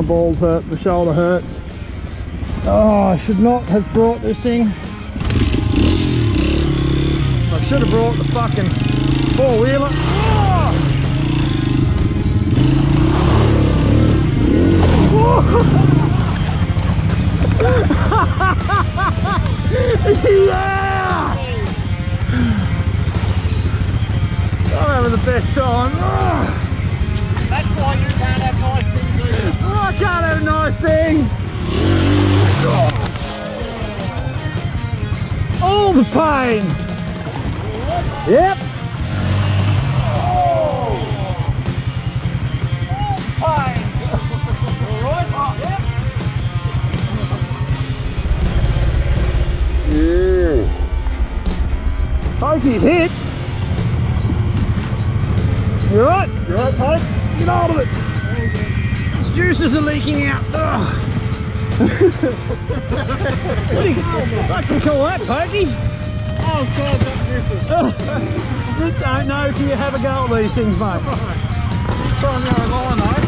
My balls hurt, the shoulder hurts. Oh, I should not have brought this thing. I should have brought the fucking four-wheeler. Yep. Fine. All right? Oh, yep. Pokey's hit. You right? You right? Get hold of it. His juices are leaking out. Ugh. what do you, I can call that, Pokey. Oh, God, that's different. You don't know till you have a go at these things, mate. Primary line, eh?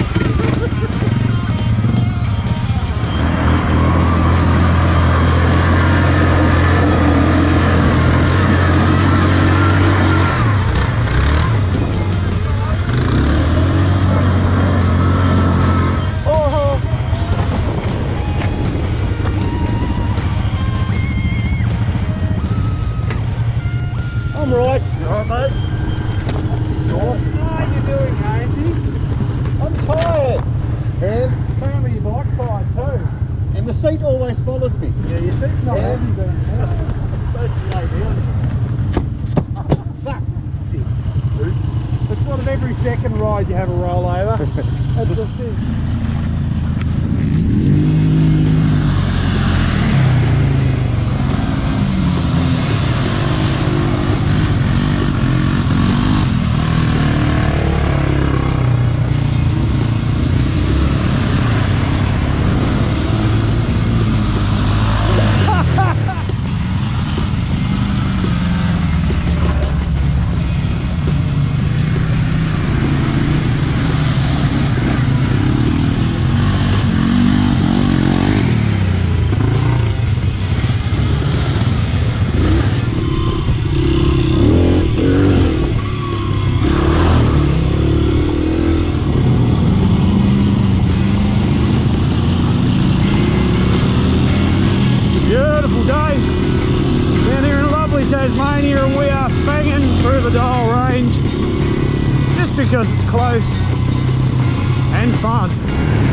Of every second ride you have a rollover. That's the thing. Beautiful day down here in lovely Tasmania and we are banging through the Dial Range just because it's close and fun.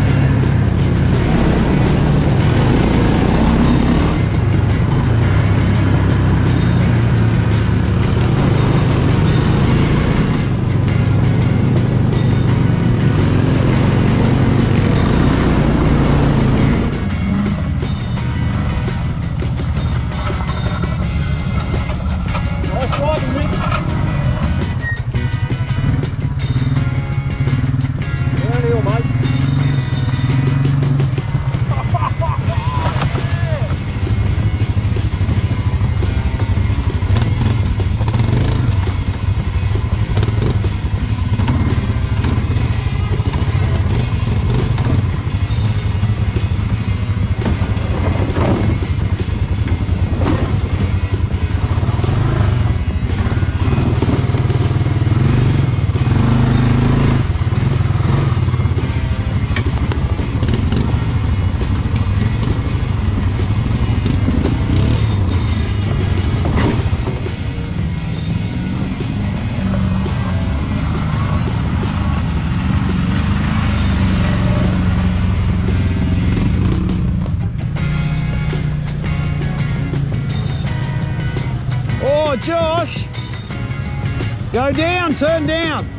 Down, turn down.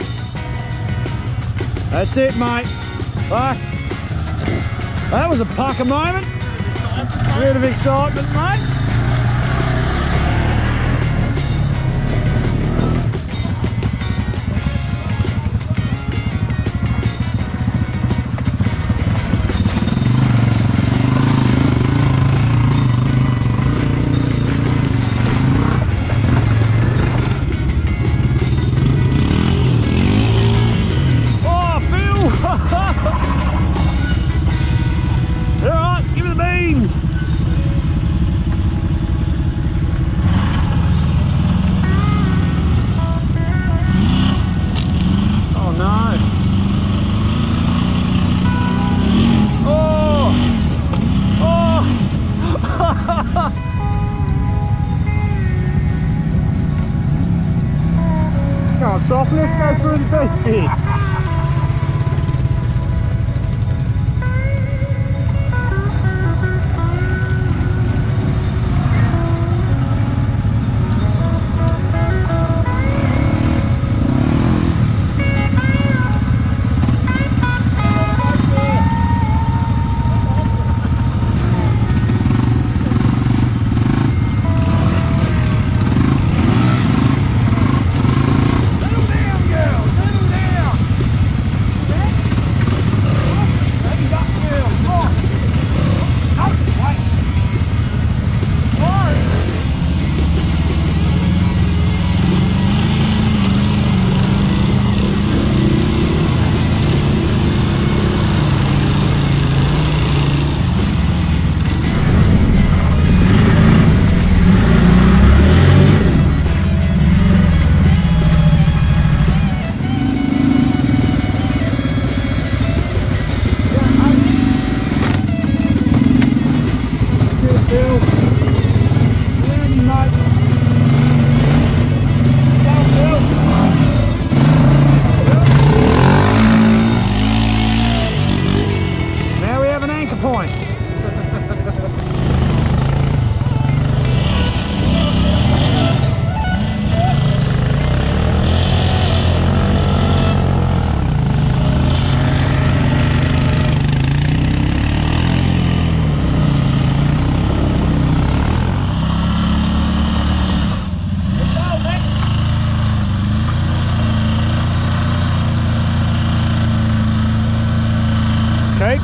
That's it, mate. Fuck. That was a pucker moment. Bit of excitement, mate. Softness goes through the safety.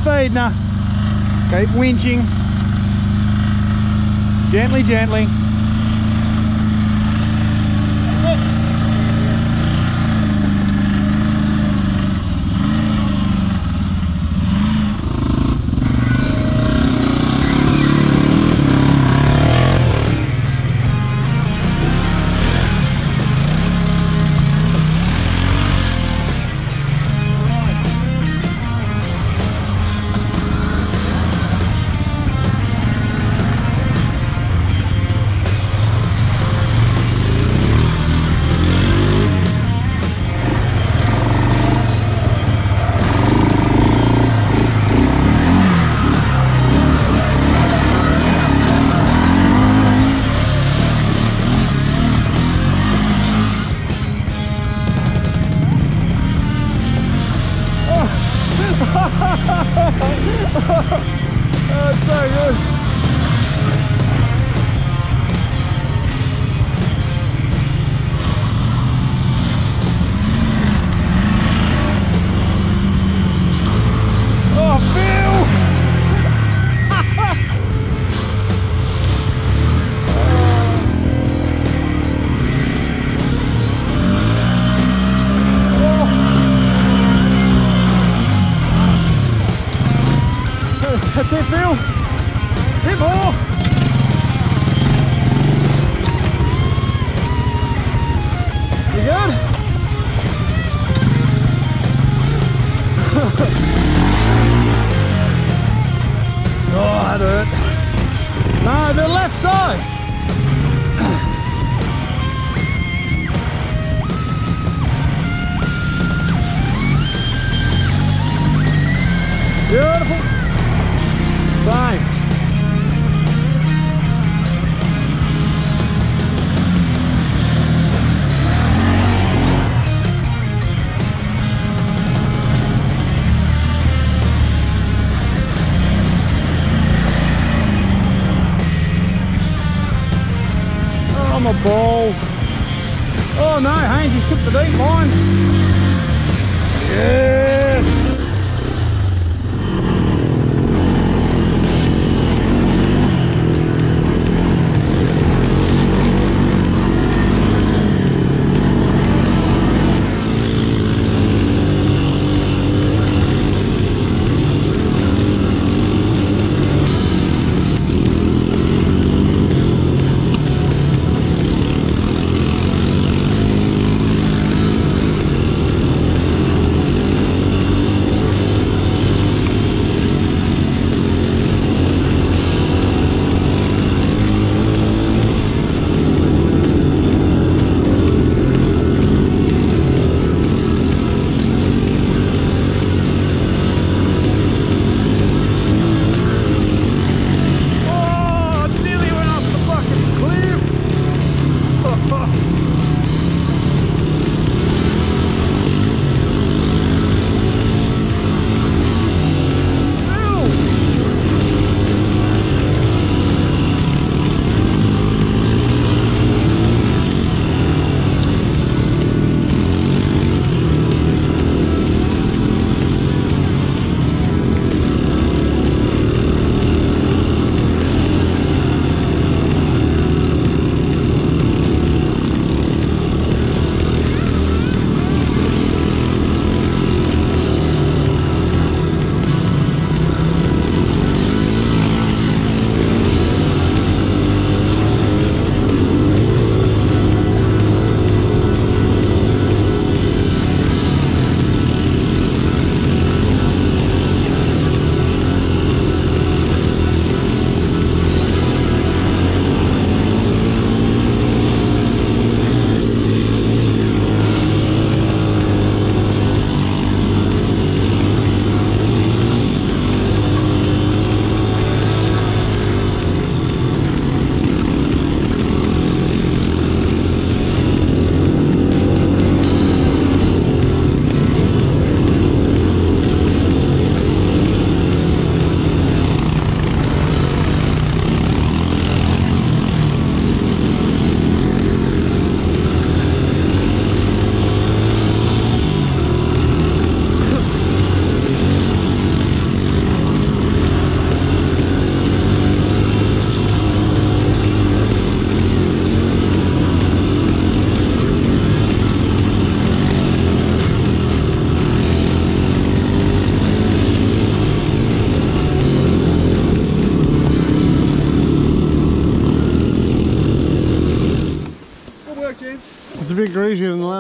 Her. Keep winching. Gently, gently. Haynes, he's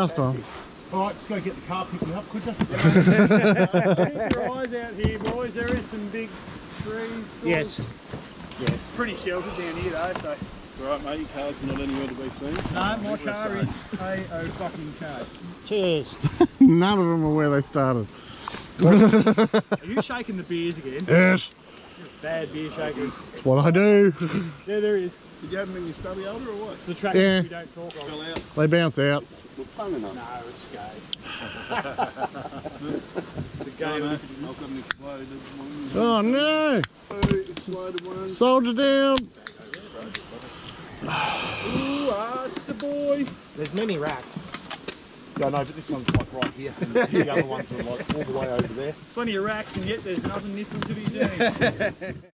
last time. Alright, just go get the car, pick me up, could you? Keep your eyes out here, boys. There is some big trees. yes. Yes. It's pretty sheltered down here though, so. Alright mate, your car's not anywhere to be seen. No, my car is A-O fucking K. Cheers. None of them are where they started. Are you shaking the beers again? Yes, Bad beer shaking. that's what I do. Yeah, there is. Did you have them in your study holder or what? The track Yeah. we don't talk Fell out. They bounce out. Look fun enough. No, it's gay. It's a game, mate. I've got an exploded one. Oh no! Two exploded ones. Soldier down. Ooh, ah, it's a boy. There's many racks. Yeah, no, but this one's like right here. And the other ones are like all the way over there. Plenty of racks, and yet there's nothing nipple to be seen.